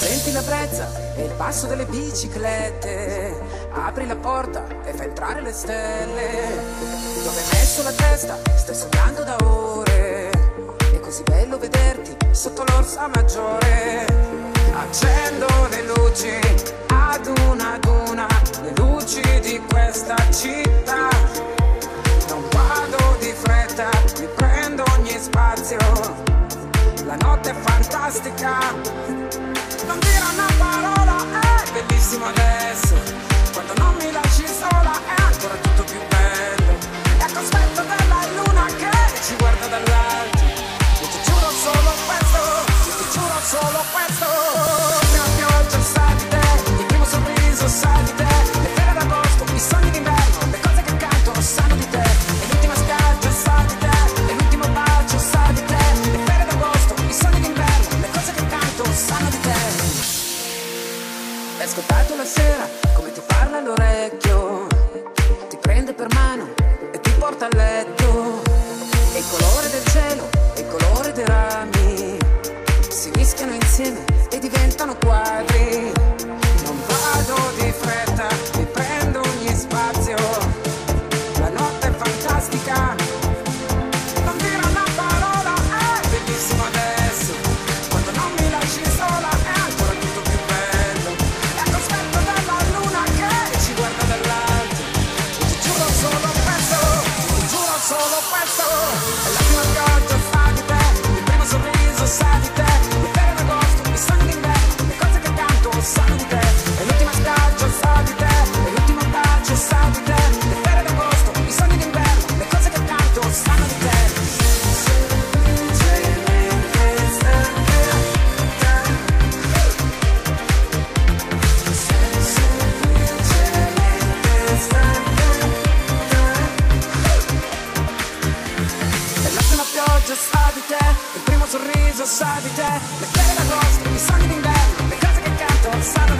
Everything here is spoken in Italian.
Senti la brezza e il passo delle biciclette. Apri la porta e fai entrare le stelle. Dove hai messo la testa? Stai sognando da ore. È così bello vederti sotto l'orsa maggiore. Accendo le luci ad una ad una, le luci di questa città. Non vado di fretta, mi prendo ogni spazio. La notte è fantastica massimo adesso. ascoltato la sera, come ti parla all'orecchio, ti prende per mano e ti porta a letto. E il colore del cielo e il colore dei rami si mischiano insieme e diventano quadri. sabe tá? savite, le stelle agosto, i sogni d'inverno, le cose che canto, sanno